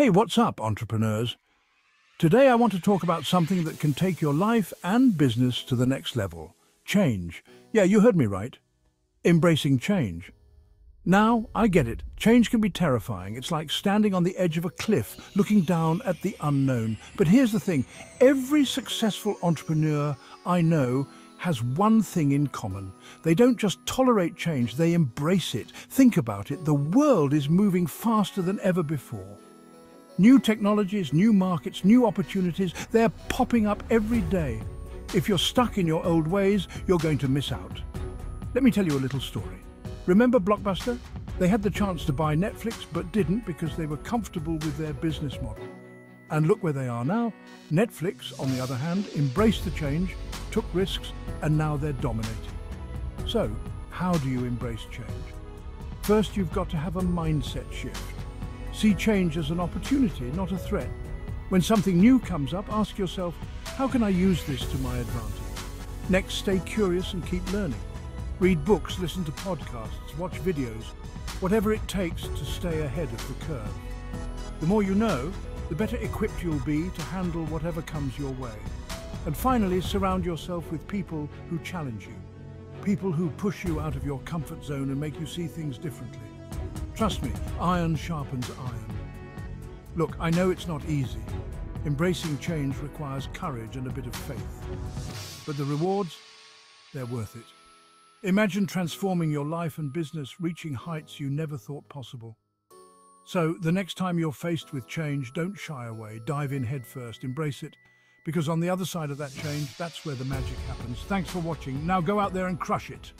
Hey, what's up, entrepreneurs? Today I want to talk about something that can take your life and business to the next level. Change. Yeah, you heard me right. Embracing change. Now, I get it. Change can be terrifying. It's like standing on the edge of a cliff, looking down at the unknown. But here's the thing. Every successful entrepreneur I know has one thing in common. They don't just tolerate change, they embrace it. Think about it. The world is moving faster than ever before. New technologies, new markets, new opportunities, they're popping up every day. If you're stuck in your old ways, you're going to miss out. Let me tell you a little story. Remember Blockbuster? They had the chance to buy Netflix, but didn't because they were comfortable with their business model. And look where they are now. Netflix, on the other hand, embraced the change, took risks, and now they're dominating. So, how do you embrace change? First, you've got to have a mindset shift. See change as an opportunity, not a threat. When something new comes up, ask yourself, how can I use this to my advantage? Next, stay curious and keep learning. Read books, listen to podcasts, watch videos, whatever it takes to stay ahead of the curve. The more you know, the better equipped you'll be to handle whatever comes your way. And finally, surround yourself with people who challenge you. People who push you out of your comfort zone and make you see things differently. Trust me, iron sharpens iron. Look, I know it's not easy. Embracing change requires courage and a bit of faith. But the rewards, they're worth it. Imagine transforming your life and business, reaching heights you never thought possible. So, the next time you're faced with change, don't shy away, dive in headfirst, embrace it, because on the other side of that change, that's where the magic happens. Thanks for watching. Now go out there and crush it.